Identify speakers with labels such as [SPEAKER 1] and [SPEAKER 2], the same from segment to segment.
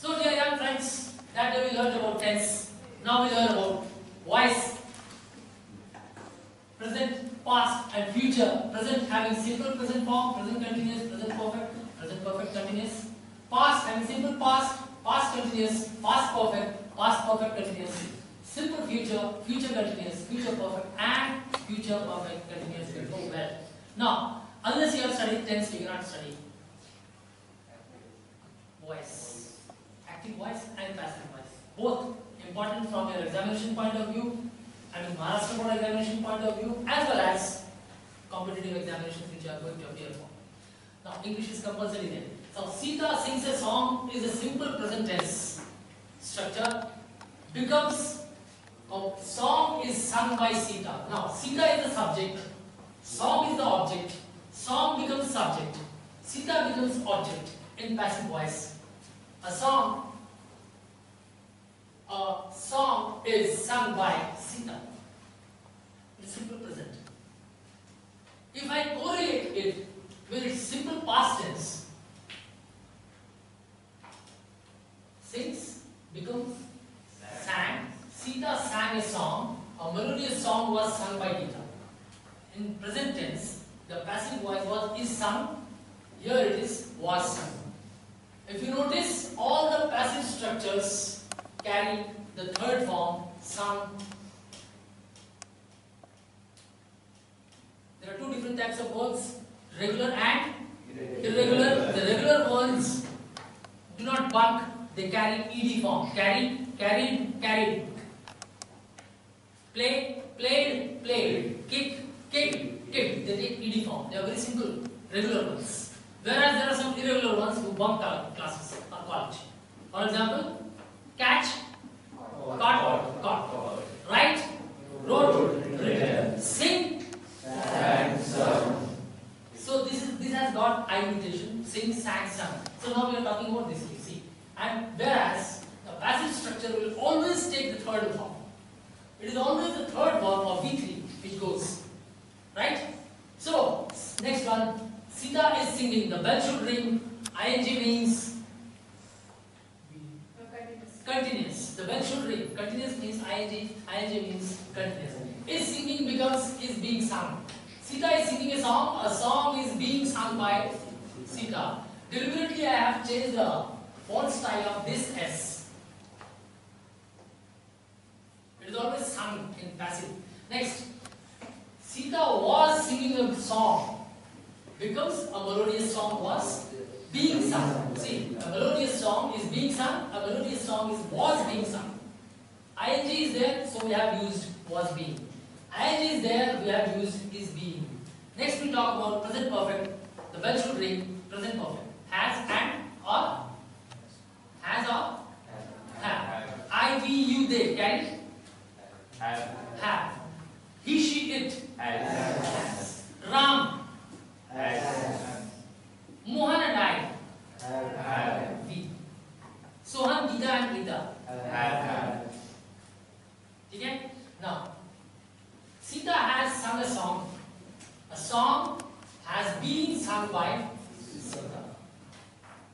[SPEAKER 1] So dear young friends, that we learned about tense. Now we learn about voice. Present, past and future. Present having simple present form, present continuous, present perfect, present perfect continuous. Past having simple past, past continuous, past perfect, past perfect continuous. Simple future, future continuous, future perfect and future perfect continuous. You know well. Now, unless you have studied tense, you cannot study voice. Active voice and passive voice. Both important from your examination point of view, I mean Maharashtra board examination point of view, as well as competitive examinations which are going to appear for. Now English is compulsory there. So Sita sings a song is a simple present tense structure becomes a song is sung by Sita. Now Sita is the subject, song is the object, song becomes subject, Sita becomes object in passive voice. A song, a song is sung by Sita. In simple present. If I correlate it with its simple past tense, sings becomes sang. Sita sang a song. A melodious song was sung by Gita. In present tense, the passive voice was is sung. Here it is was sung. If you notice, all the passive structures carry the third form some. There are two different types of verbs, regular and irregular. The regular ones do not bunk, they carry ed form. Carry, carried, carried. Play, played, played. Kick, kick, kicked. They take ed form. They are very simple, regular ones. Whereas there are some irregular ones who bunk our classes or college. For example, catch, caught, caught. Write, wrote, written. Sing. So this is this has got I mutation, sing, sang, sung. So now we are talking about this, you see. And whereas the passive structure will always take the third form. It is always the third form of V3 which goes. Right? So, next one. Sita is singing. The bell should ring. ING means continuous. The bell should ring. Continuous means ING. ING means continuous. Is singing becomes is being sung. Sita is singing a song. A song is being sung by Sita. Deliberately, I have changed the font style of this S. It is always sung in passive. Next, Sita was singing a song becomes a melodious song was being sung. See, a melodious song is being sung, a melodious song is was being sung. Ing is there, so we have used was being. ing is there, we have used is being. Next we talk about present perfect. The bell should ring, present perfect. Has and or has or have. I, we, you, they. Carry have. He, she, it. Has. Ram, Mohan and I. We. Sohan, Gita and Gita. Okay? Now, Sita has sung a song. A song has been sung by Sita.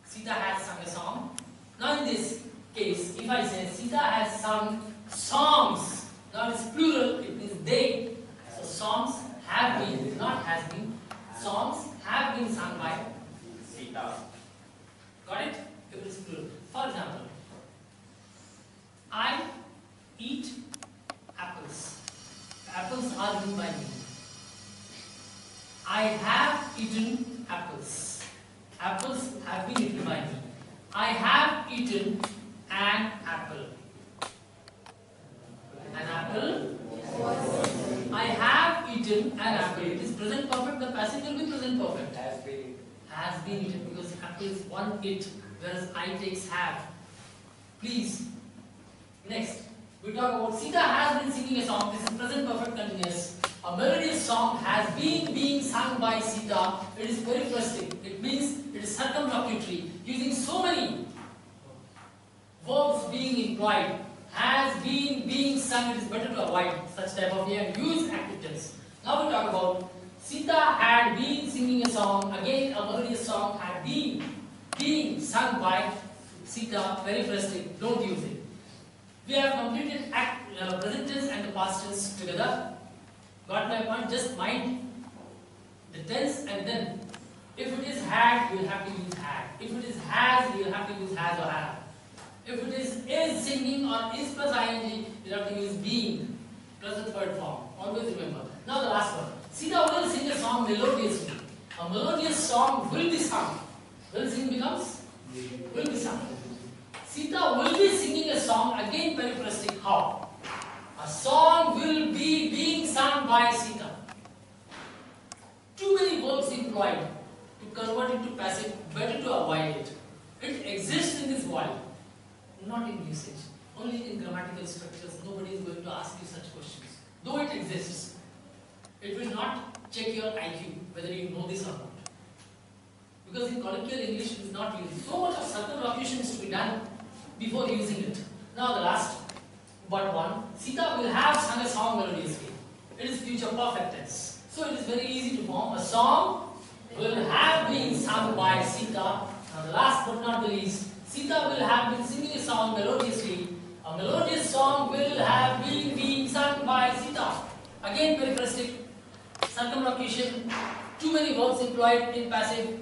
[SPEAKER 1] Sita has sung a song. Now in this case, if I say Sita has sung songs, now it's plural, it means they. So songs have been, not has been. Songs have been sung by Got it? If it is plural. For example, I eat apples. The apples are eaten by me. I have eaten apples. Apples have been eaten by me. I have eaten an apple. An apple. I have eaten an apple. It is present perfect. The passive will be present perfect. Has been eaten because apple is one it, whereas I takes have. Please. Next, we talk about Sita has been singing a song. This is present perfect continuous. A melodious song has been being sung by Sita. It is periphrastic. It means it is using so many verbs being employed. Has been being sung. It is better to avoid such type of use active tense. Now we talk about Sita had been singing a song. Again, a melodious song had been being sung by Sita, very periphrastic, don't use it. We have completed act, uh, present tense and the past tense together. Got my point? Just mind the tense and then if it is had, you have to use had. If it is has, you have to use has or have. If it is is singing or is plus ing, you have to use being plus the third form. Always remember. Now the last one. Sita will sing a song melodiously. A melodious song will be sung. Will sing becomes will be sung. Sita will be singing a song again periphrastic. How? A song will be being sung by Sita. Too many verbs employed convert it to passive. Better to avoid it. It exists in this world, not in usage. Only in grammatical structures. Nobody is going to ask you such questions. Though it exists, it will not check your IQ whether you know this or not. Because in colloquial English it is not used. So much of circumlocution is to be done before using it. Now the last but one, Sita will have sung a song melodiously. It is future perfect tense. So it is very easy to form. A song will have been sung by Sita. And last but not the least, Sita will have been singing a song melodiously. A melodious song will have been being sung by Sita. Again, very periphrastic, circumlocution, too many verbs employed in passive,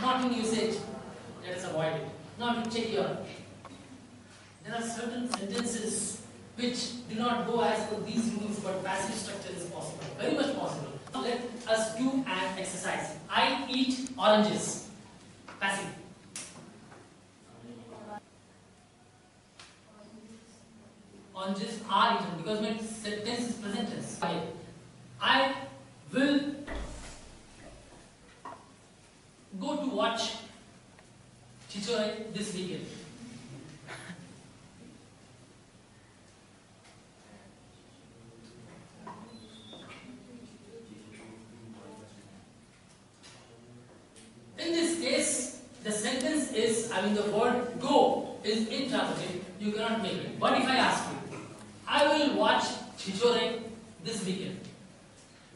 [SPEAKER 1] not in usage. Let us avoid it. Now to check your. There are certain sentences which do not go as per these rules, but passive structure is possible. Very much possible. Let us do an exercise. I eat oranges. Passive. Oranges are eaten because my sentence is present tense. I will go to watch Chhichhore this weekend. In this case, the sentence is, I mean the word go is intransitive, you cannot make it. But if I ask you, I will watch Chhichhore this weekend.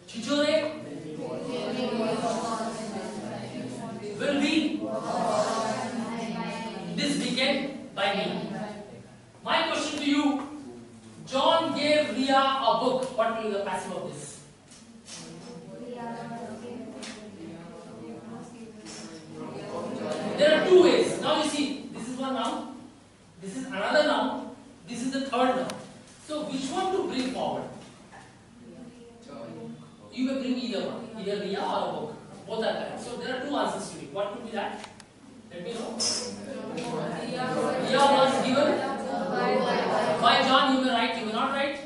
[SPEAKER 1] Chhichhore will be this weekend by me. My question to you, John gave Ria a book. What will be the passive of this? There are two ways. Now you see, this is one noun, this is another noun, this is the third noun. So which one to bring forward? You may bring either one, either Ria or a book. Both are correct. So there are two answers to it. What could be that? Let me know. Ria was given by John. You may write, you may not write.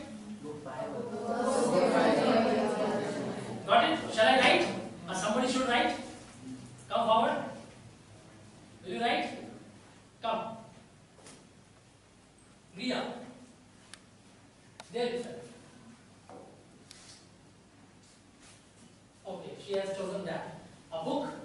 [SPEAKER 1] Got it? Shall I write? Or somebody should write? Come forward. Will you write? Come. Ria. There itself. Okay, she has chosen that. A book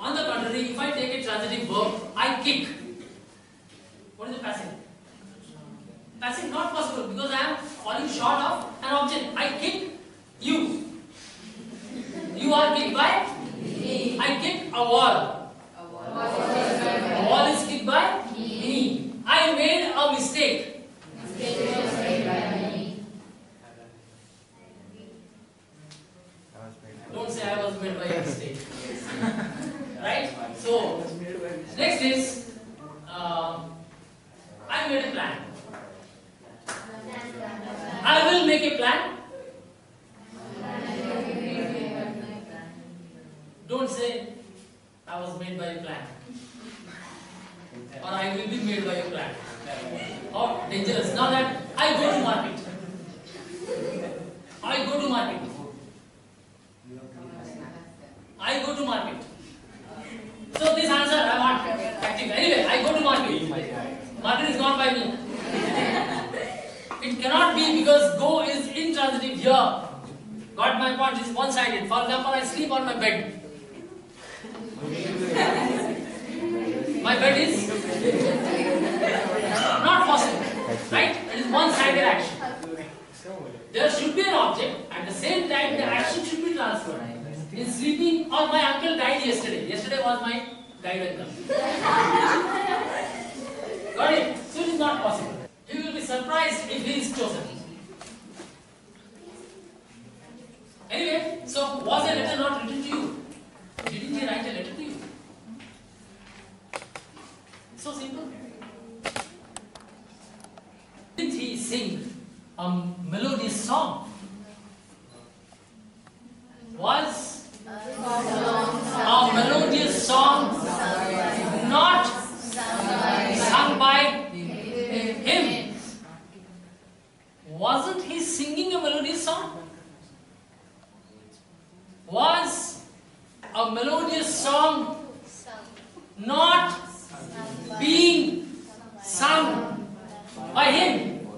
[SPEAKER 1] On the contrary, if I take a transitive verb, I kick. What is the passive? Passive not possible because I am falling short of an object. I kick you. You are kicked by? Me. I kick a wall.
[SPEAKER 2] a wall?
[SPEAKER 1] A wall is kicked by? Me. I made a mistake. Don't say I was made by a mistake. right? So, next is, um, I made a plan. I will make a plan. Don't say I was made by a plan. Or I will be made by a plan. Or dangerous. Now that I go to market. I go to market. I go to market. So this answer I want active. Anyway, I go to market. Market is gone by me. It cannot be because go is intransitive here. Got my point, it's one-sided. For example, I sleep on my bed. my bed is not possible. Right? It is one-sided action. There should be an object. At the same time, the action should be transferred. In sleeping, or my uncle died yesterday. Yesterday was my died uncle. Got it? So it is not possible. He will be surprised if he is chosen. Anyway, so was a letter not written to you? Didn't he write a letter to you? So simple. Didn't he sing a melodious song? Was a melodious song not sung by him? Wasn't he singing a melodious song? Was a melodious song not being sung by him?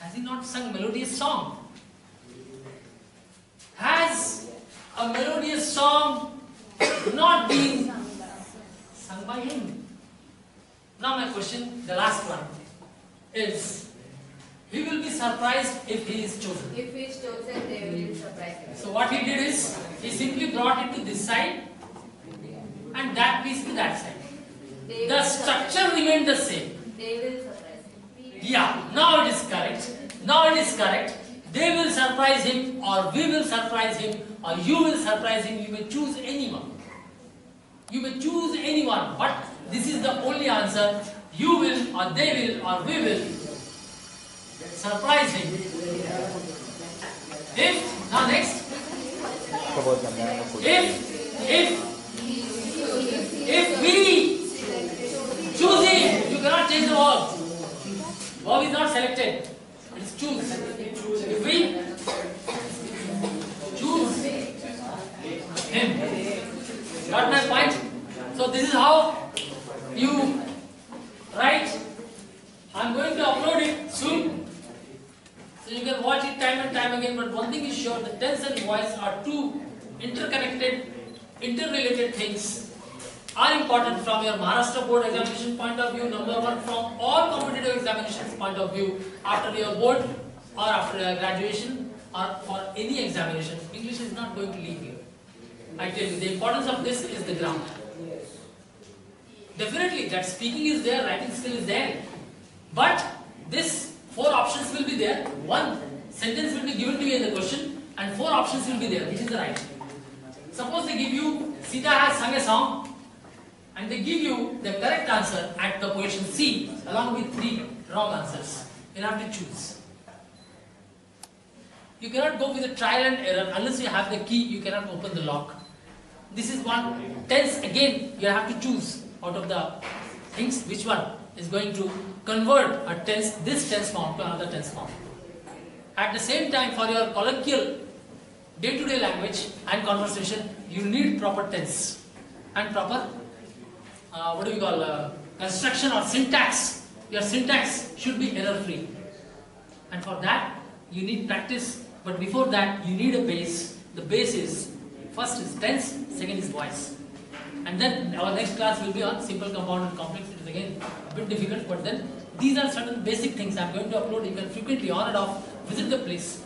[SPEAKER 1] Has he not sung melodious song? Has a melodious song not being sung by him? Now my question, the last one, is he will be surprised if he is chosen.
[SPEAKER 2] If he is chosen, they will surprise him.
[SPEAKER 1] So what he did is, he simply brought it to this side and that piece to that side.
[SPEAKER 2] They
[SPEAKER 1] The structure remained the same.
[SPEAKER 2] They will surprise him.
[SPEAKER 1] Yeah, now it is correct. Now it is correct. they will surprise him, or we will surprise him, or you will surprise him. you may choose anyone. You may choose anyone, but this is the only answer. You will, or they will, or we will surprise him. If, now next. If, if, if we choose him, you cannot change the world. Bob is not selected. It's choose. If we got my point? So this is how you write. I'm going to upload it soon. So you can watch it time and time again, but one thing is sure, the tense and voice are two interconnected, interrelated things are important from your Maharashtra board examination point of view, number one from all competitive examinations point of view, after your board or after your graduation or for any examination, English is not going to leave you. I tell you, the importance of this is the ground. Definitely, that speaking is there, writing skill is there, but this four options will be there. One sentence will be given to you in the question, and four options will be there, which is the right. Suppose they give you Sita has sung a song, and they give you the correct answer at the position C, along with three wrong answers. You have to choose. You cannot go with a trial and error unless you have the key. You cannot open the lock. This is one tense. Again, you have to choose out of the things which one is going to convert a tense, this tense form to another tense form. At the same time, for your colloquial day-to-day language and conversation, you need proper tense and proper, uh, what do we call, uh, construction or syntax. Your syntax should be error-free. And for that, you need practice. But before that, you need a base. The base is, first is tense, second is voice. And then our next class will be on simple, compound, and complex. It is again a bit difficult, but then these are certain basic things I'm going to upload. You can frequently on and off visit the place.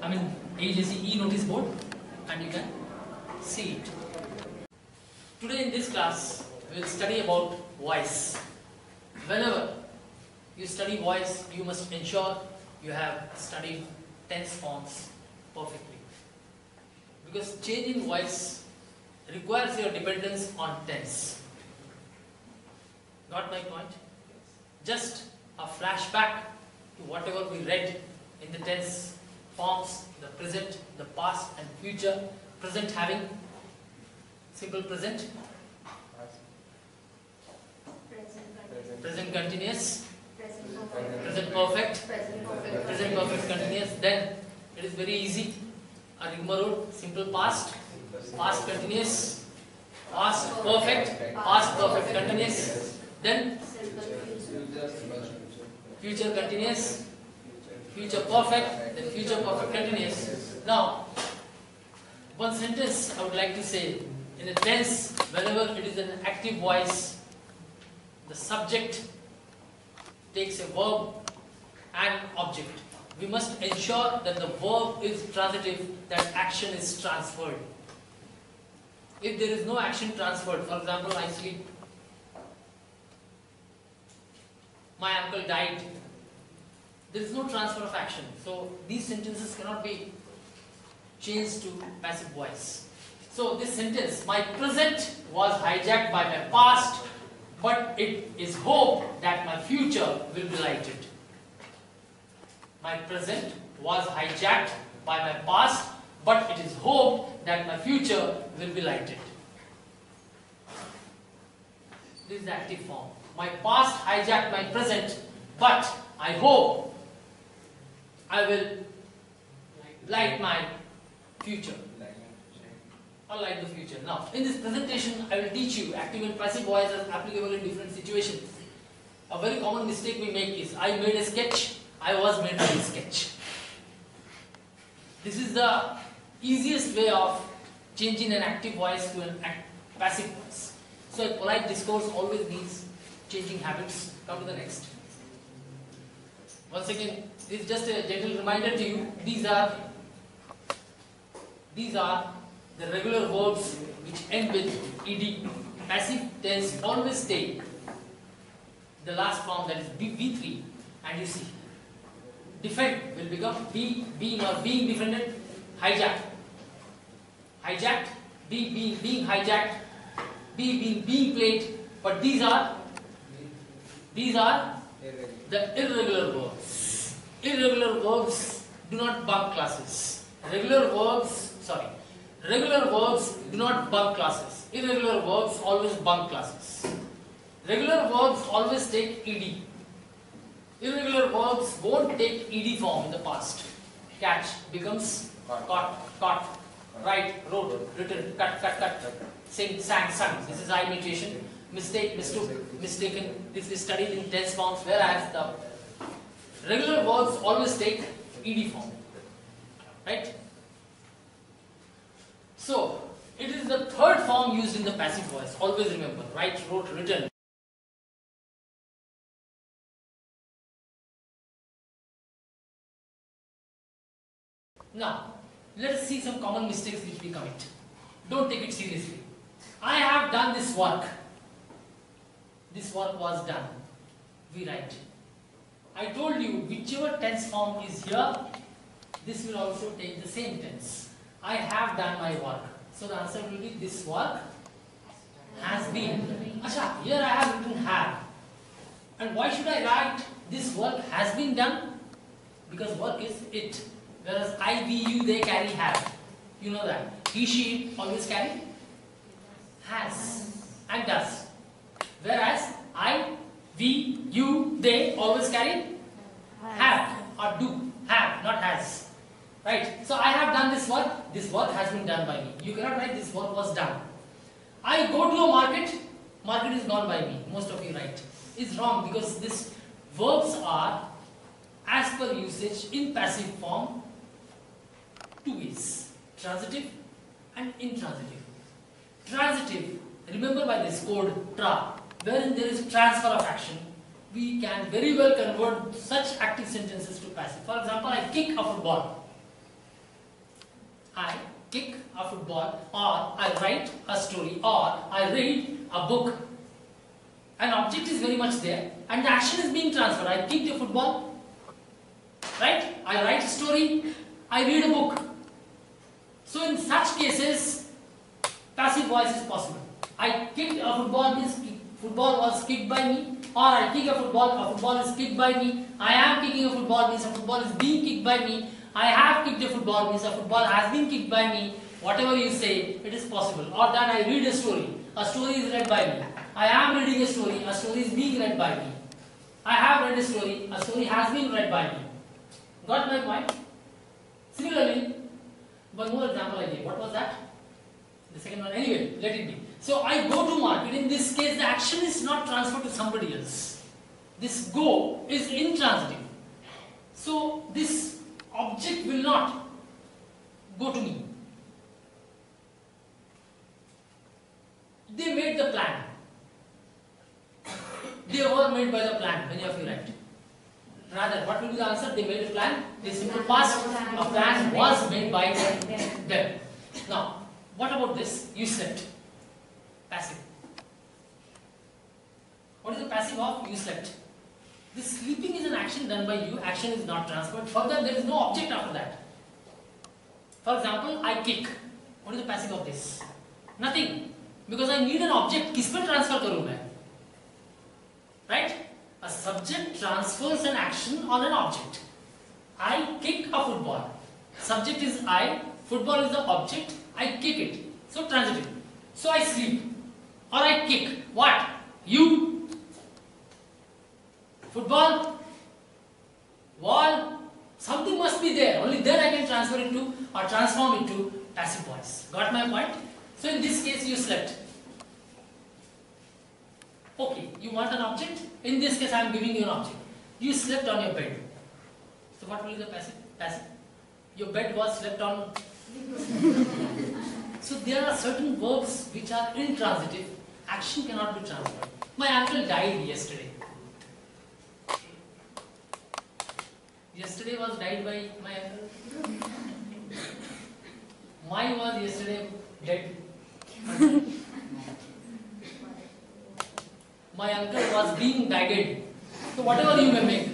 [SPEAKER 1] I mean, AJC e-notice board, and you can see it. Today in this class, we will study about voice. Whenever you study voice, you must ensure you have studied tense forms perfectly. Because changing voice requires your dependence on tense. Got my point? Just a flashback to whatever we read in the tense forms, the present, the past and future. Present having simple present, present continuous, present perfect, present perfect continuous. Then it is very easy. A rigmarole, simple past, past continuous, past perfect, past perfect continuous. Then future continuous, future perfect, then future perfect continuous. Now, one sentence I would like to say in a tense, whenever it is an active voice, the subject takes a verb and object. We must ensure that the verb is transitive, that action is transferred. If there is no action transferred, for example, I sleep, my uncle died, there is no transfer of action. So these sentences cannot be changed to passive voice. So this sentence, my present was hijacked by my past, but it is hope that my future will be lighted. My present was hijacked by my past, but it is hoped that my future will be lighted. This is the active form. My past hijacked my present, but I hope I will light my future. Or light the future. Now, in this presentation, I will teach you active and passive voice as applicable in different situations. A very common mistake we make is I made a sketch, I was made to sketch. This is the easiest way of changing an active voice to an passive voice. So a polite discourse always needs changing habits. Come to the next. Once again, this is just a gentle reminder to you. These are these are the regular verbs which end with ed. Passive tense always stay the last form that is B- V3 and you see Defend will become be, being or being defended, hijacked. Hijacked, be, being, being hijacked, be, being, being played. But these are, these are the irregular verbs. Irregular verbs do not bunk classes. Regular verbs, sorry, regular verbs do not bunk classes. Irregular verbs always bunk classes. Regular verbs always take ed. Irregular verbs won't take ed form in the past. Catch becomes
[SPEAKER 3] Caught.
[SPEAKER 1] caught, caught, write, wrote, written, cut, cut, cut, sing, sang, sung. This is I mutation. Mistake, mistook, mistaken. This is studied in tense forms, whereas the regular verbs always take ed form. Right? So, it is the third form used in the passive voice. Always remember, write, wrote, written. Now, let us see some common mistakes which we commit. Don't take it seriously. I have done this work. This work was done. We write. I told you, whichever tense form is here, this will also take the same tense. I have done my work. So the answer will be this work has been. Acha, here I have written have. And why should I write this work has been done? Because work is it. Whereas I, we, you, they carry have. You know that. He, she always carry has and does. Whereas I, we, you, they always carry have or do. Have, not has. Right? So I have done this work. This work has been done by me. You cannot write this work was done. I go to a market. Market is gone by me. Most of you write. Is wrong because these verbs are as per usage in passive form two ways transitive and intransitive. Transitive, remember by this code tra, wherein there is transfer of action, we can very well convert such active sentences to passive. For example, I kick a football. I kick a football, or I write a story, or I read a book. An object is very much there, and the action is being transferred. I kick the football, right? I write a story, I read a book. So in such cases, passive voice is possible. I kicked a football means football was kicked by me, or I kick a football, a football is kicked by me. I am kicking a football means a football is being kicked by me. I have kicked a football means a football has been kicked by me. Whatever you say, it is possible. Or that I read a story. A story is read by me. I am reading a story. A story is being read by me. I have read a story. A story has been read by me. Got my point? One more example I gave. What was that? The second one. Anyway, let it be. So I go to market. In this case, the action is not transferred to somebody else. This go is intransitive. So this object will not go to me. They made the plan. They were made by the plan, many of you write. Rather, what will be the answer? They made a plan. They simple past. A plan was made by them. Now, what about this? You slept. Passive. What is the passive of? You slept. This sleeping is an action done by you. Action is not transferred. Further, there is no object after that. For example, I kick. What is the passive of this? Nothing. Because I need an object. किस पर transfer करूँ मैं? Right? A subject transfers an action on an object. I kick a football. Subject is I, football is the object, I kick it. So transitive. So I sleep. Or I kick. What? You. Football. Wall. Something must be there. Only then I can transfer it to or transform it to passive voice. Got my point? So in this case you slept. Okay, you want an object? In this case, I am giving you an object. You slept on your bed. So what will be the passive? Passive. Your bed was slept on. so there are certain verbs which are intransitive. Action cannot be transferred. My uncle died yesterday. Yesterday was died by my uncle. Mine was yesterday dead. my uncle was being guided. So whatever you may make,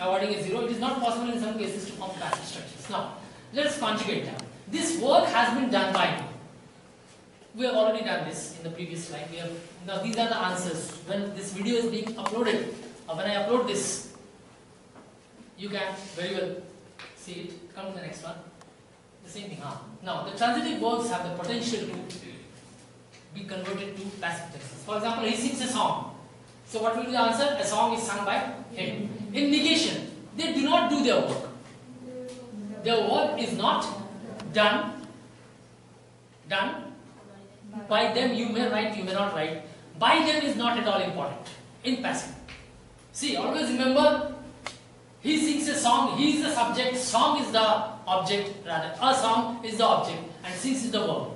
[SPEAKER 1] avoiding a zero. It is not possible in some cases to form passive structures. Now, let us conjugate them. This work has been done by me. We have already done this in the previous slide. We have now these are the answers. When this video is being uploaded, or when I upload this, you can very well see it. Come to the next one. The same thing. Huh? Now, the transitive verbs have the potential to be converted to passive tenses. For example, he sings a song. So, what will be the answer? A song is sung by him. In negation, they do not do their work. Their work is not done. Done by them. You may write, you may not write. By them is not at all important in passive. See, always remember he sings a song, he is the subject, song is the object, rather, a song is the object, and sings is the verb.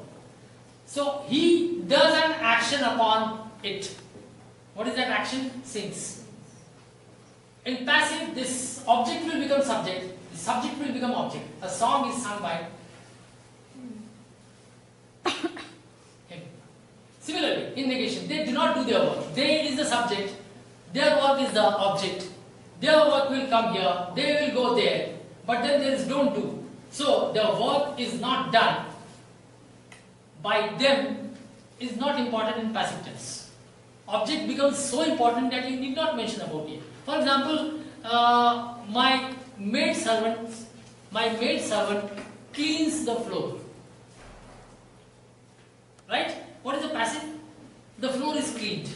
[SPEAKER 1] So he does an action upon it. What is that action? Sings. In passive, this object will become subject, the subject will become object. A song is sung by. Similarly, in negation, they do not do their work. They is the subject, their work is the object. Their work will come here, they will go there, but then there is don't do. So their work is not done by them is not important in passive tense. Object becomes so important that you need not mention about it. For example, uh, my maid servant, my maid servant cleans the floor. Right? What is the passive? The floor is cleaned.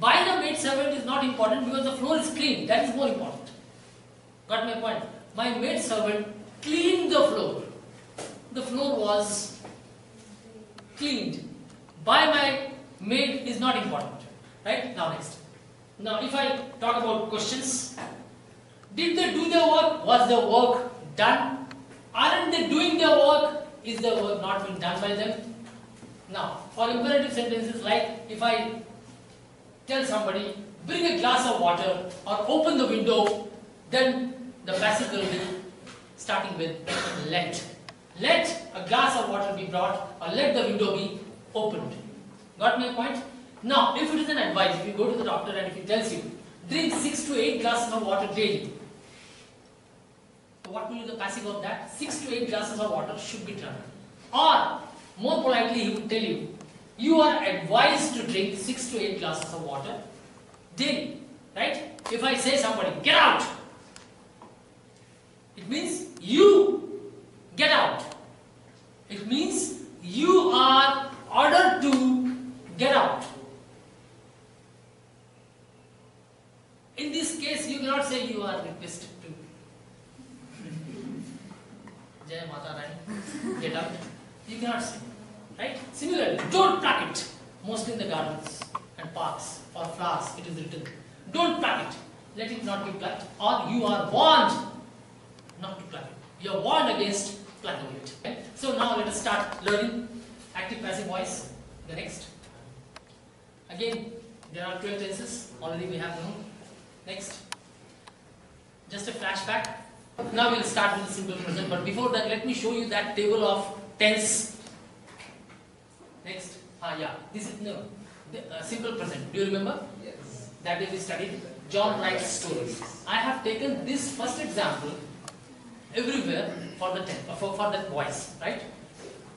[SPEAKER 1] By the maid servant is not important because the floor is clean. That is more important. Got my point? My maid servant cleaned the floor. The floor was cleaned. By my maid is not important. Right? Now next. Now if I talk about questions. Did they do their work? Was their work done? Aren't they doing their work? Is their work not being done by them? Now, for imperative sentences like if I tell somebody, bring a glass of water or open the window, then the passive will be starting with let. Let a glass of water be brought or let the window be opened. Got my point? Now, if it is an advice, if you go to the doctor and if he tells you, drink 6 to 8 glasses of water daily, what will be the passive of that? 6 to 8 glasses of water should be drunk. Or, more politely, he would tell you, you are advised to drink 6 to 8 glasses of water daily. Right? If I say somebody, get out, it means you get out. It means you are ordered to get out. In this case, you cannot say you are requested to. Jai Mata Rani, get out. You cannot say. Right? Similarly, don't pluck it. Mostly in the gardens and parks or flowers, it is written. Don't pluck it. Let it not be plucked. Or you are warned not to pluck it. You are warned against plucking it. Okay? So now let us start learning active passive voice. The next. Again, there are 12 tenses. Already we have known. Next. Just a flashback. Now we'll start with the simple present. But before that, let me show you that table of tense Next, ah yeah, this is no the, uh, simple present. Do you remember?
[SPEAKER 4] Yes.
[SPEAKER 1] That day we studied John writes stories. I have taken this first example everywhere for the tense, for, for that voice, right?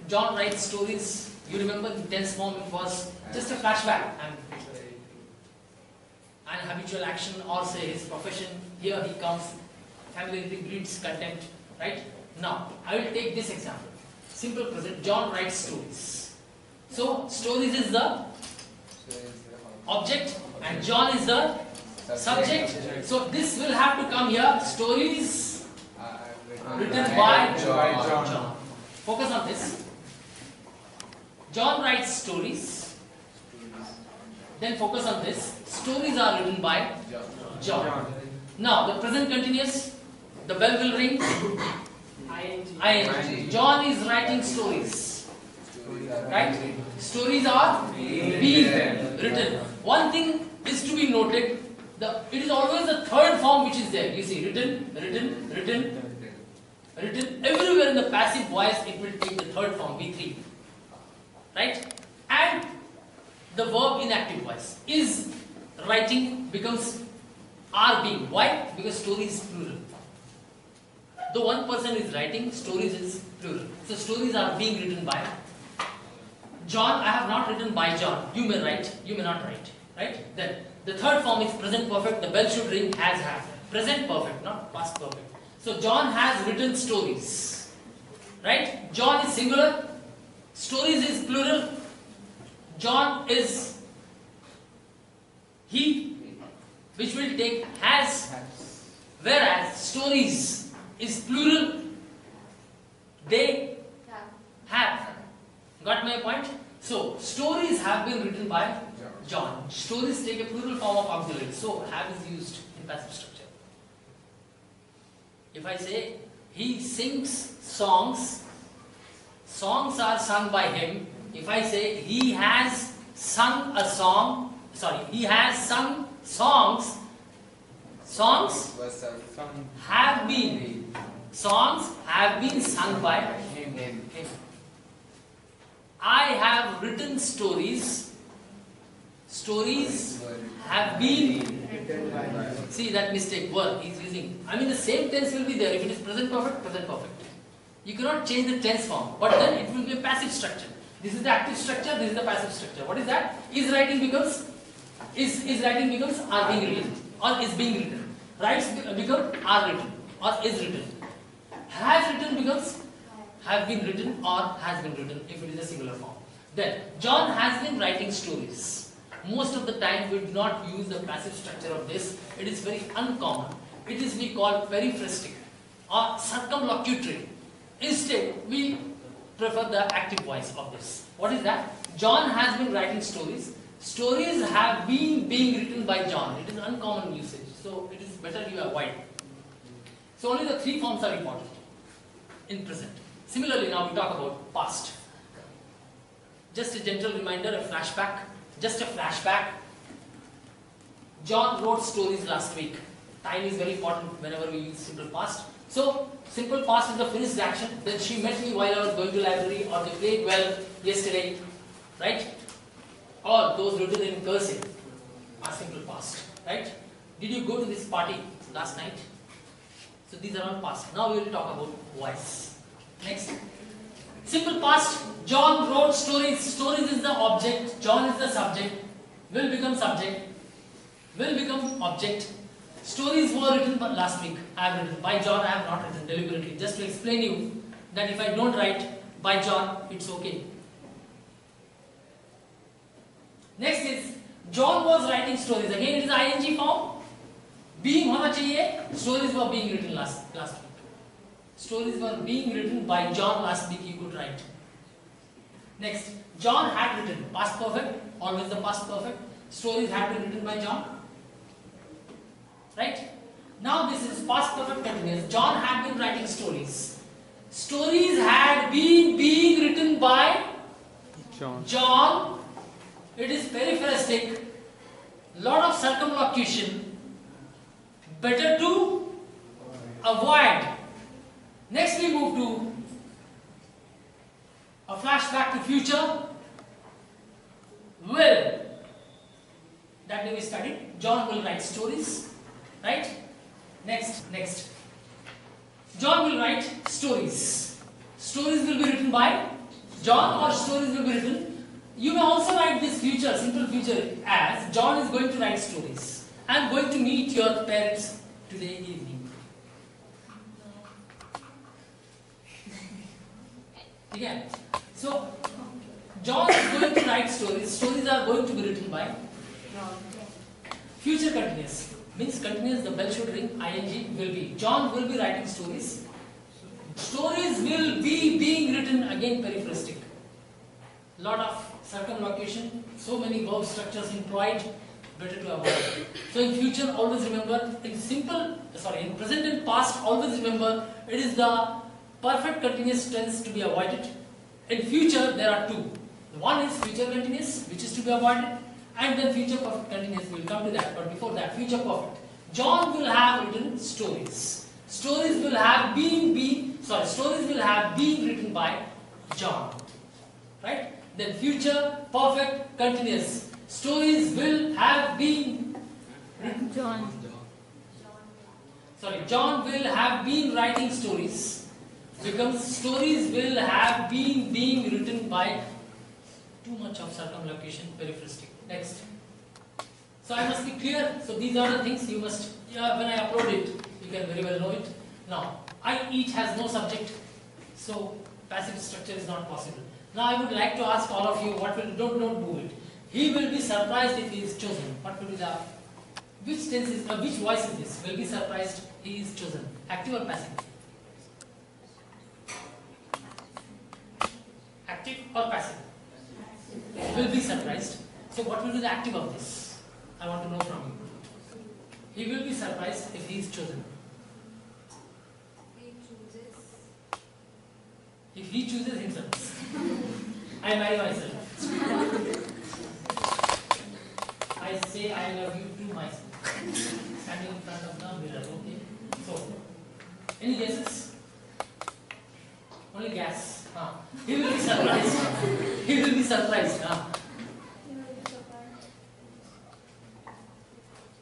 [SPEAKER 1] John writes stories. You remember in tense form it was just a flashback and an habitual action or say his profession. Here he comes, familiarity breeds contempt, right? Now I will take this example. Simple present. John writes stories. So stories is the object and John is the subject. So this will have to come here. Stories written by
[SPEAKER 4] John.
[SPEAKER 1] Focus on this. John writes stories. Then focus on this. Stories are written by John. Now the present continuous. The bell will ring. ING. John is writing stories. Right? Stories are being written. One thing is to be noted. The, it is always the third form which is there. You see, written, written, written, written. Everywhere in the passive voice, it will take the third form, V3. Right? And the verb in active voice is writing becomes are being. Why? Because story is plural. Though one person is writing, stories is plural. So stories are being written by John. I have not written by John. You may write, you may not write. Right? Then the third form is present perfect. The bell should ring has have. Present perfect, not past perfect. So John has written stories. Right? John is singular. Stories is plural. John is he, which will take has, whereas stories is plural. They have. Got my point? So, stories have been written by John. Stories take a plural form of auxiliary. So, have is used in passive structure. If I say, he sings songs, songs are sung by him. If I say, he has sung a song, sorry, he has sung songs, songs have been, songs have been sung by
[SPEAKER 3] him.
[SPEAKER 1] I have written stories. Stories have been. See that mistake, were he's using. I mean, the same tense will be there. If it is present perfect, present perfect. You cannot change the tense form, but then it will be a passive structure. This is the active structure, this is the passive structure. What is that? Is writing becomes, is, is writing becomes are being written, or is being written. Writes be- uh, become are written, or is written. Has written becomes have been written or has been written if it is a singular form. Then, John has been writing stories. Most of the time we do not use the passive structure of this. It is very uncommon. It is we call periphrastic or circumlocutory. Instead, we prefer the active voice of this. What is that? John has been writing stories. Stories have been being written by John. It is uncommon usage. So it is better you avoid. So only the three forms are important in present. Similarly, now we talk about past. Just a gentle reminder, a flashback. Just a flashback. John wrote stories last week. Time is very important whenever we use simple past. So, simple past is the finished action. Then she met me while I was going to library or they played well yesterday. Right? Or those written in cursive are simple past. Right? Did you go to this party last night? So these are all past. Now we will talk about voice. Next. Simple past. John wrote stories. Stories is the object. John is the subject. Will become subject. Will become object. Stories were written last week. I have written. By John, I have not written deliberately. Just to explain you that if I don't write by John, it's okay. Next is John was writing stories. Again, it is ing form. Being होना चाहिए. Stories were being written last last week. Stories were being written by John last week. You could write. Next, John had written past perfect. Always the past perfect. Stories had been written by John. Right? Now this is past perfect continuous. John had been writing stories. Stories had been being written by
[SPEAKER 3] John.
[SPEAKER 1] John. it is periphrastic. Lot of circumlocution. Better to avoid. Next we move to a flashback to future. Will. That day we studied. John will write stories. Right? Next, next. John will write stories. Stories will be written by John or stories will be written. You may also write this future, simple future as John is going to write stories. I am going to meet your parents today evening. Again, so John is going to write stories. Stories are going to be written by Future continuous means continuous. The bell should ring. ing will be. John will be writing stories. Stories will be being written again. Periphrastic. Lot of circumlocution. So many verb structures employed. Better to avoid. So in future, always remember. In simple, sorry, in present and past, always remember it is the perfect continuous tense to be avoided. In future, there are two. One is future continuous, which is to be avoided, and then future perfect continuous. We will come to that, but before that, future perfect. John will have written stories. Stories will have been be sorry. Stories will have been written by John. Right? Then future perfect continuous. Stories will have been written
[SPEAKER 4] John.
[SPEAKER 1] sorry, John will have been writing stories becomes stories will have been being written by too much of circumlocution periphrastic. Next. So I must be clear. So these are the things you must, yeah, when I upload it, you can very well know it. Now, I eat has no subject, so passive structure is not possible. Now I would like to ask all of you, what will, don't, don't do it. He will be surprised if he is chosen. What will be the, which tense is, uh, which voice is this? Will be surprised he is chosen. Active or passive? Active or passive? Will be surprised. So what will be the active of this? I want to know from you. He will be surprised if he is chosen.
[SPEAKER 4] He chooses.
[SPEAKER 1] If he chooses himself. I marry myself. I say I love you to myself. Standing in front of the mirror, okay? So, any guesses? Only guess. Huh. He will be surprised. he will be surprised. Huh?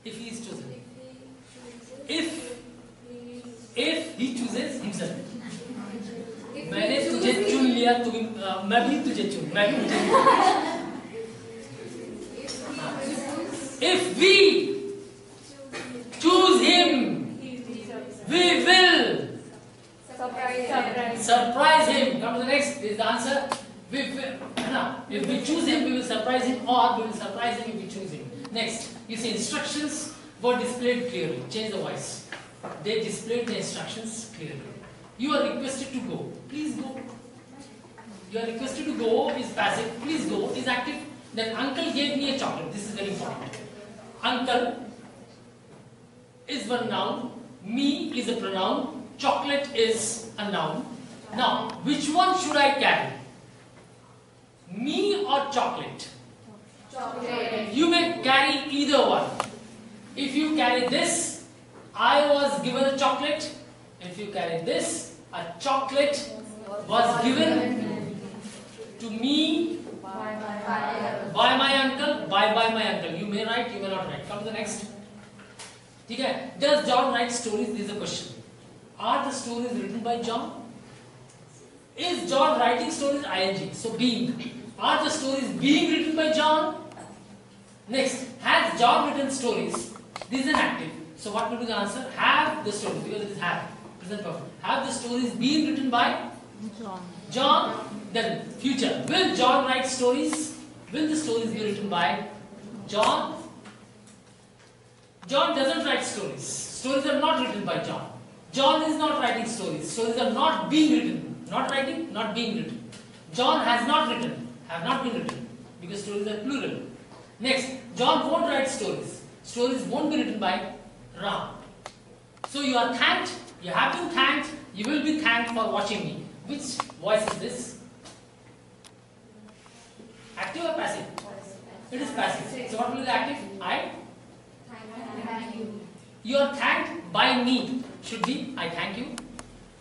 [SPEAKER 1] If he is chosen.
[SPEAKER 4] if
[SPEAKER 1] if
[SPEAKER 4] he chooses
[SPEAKER 1] himself.
[SPEAKER 4] if
[SPEAKER 1] मैंने
[SPEAKER 4] he
[SPEAKER 1] तुझे
[SPEAKER 4] chooses-
[SPEAKER 1] चुन लिया तू अ, मैं भी तुझे चुन मैं भी तुझे
[SPEAKER 4] If he will
[SPEAKER 1] if we
[SPEAKER 4] choose
[SPEAKER 1] choose him
[SPEAKER 4] he will be surprised.
[SPEAKER 1] we will
[SPEAKER 4] Surprise. Surprise.
[SPEAKER 1] surprise him come to the next this is the answer we will no, if we choose him we will surprise him or we will surprise him if we choose him next you see instructions were displayed clearly change the voice they displayed the instructions clearly you are requested to go please go. You are requested to go is passive. Please go. Is active. Then uncle gave me a chocolate. This is very important. Uncle is one noun. Me is a pronoun. Chocolate is a noun. Now which one should i carry? Me or chocolate?
[SPEAKER 4] Chocolate.
[SPEAKER 1] you may carry either one. If you carry this i was given a chocolate. If you carry this a chocolate was given to me
[SPEAKER 4] Bye bye.
[SPEAKER 1] by my uncle by by my uncle you may write you may not write come to the next ठीक है does john write stories this is a question are the stories written by john is john writing stories ing so being are the stories being written by john next has john written stories this is an active so what will be the answer have the stories because it is have present perfect have the stories being written by John. Then future. Will John write stories? Will the stories be written by John? John doesn't write stories. Stories are not written by John. John is not writing stories. Stories are not being written. Not writing, not being written. John has not written, have not been written, because stories are plural. Next, John won't write stories. Stories won't be written by Ram. So you are thanked, you have been thanked, you will be thanked for watching me. Which voice is this? Active or passive? It is passive. So what will be the active? I.
[SPEAKER 4] Thank you.
[SPEAKER 1] You are thanked by me. Should be I thank you.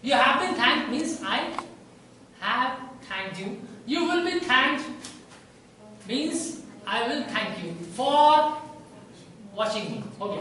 [SPEAKER 1] You have been thanked means I have thanked you. You will be thanked means I will thank you for watching me. Okay.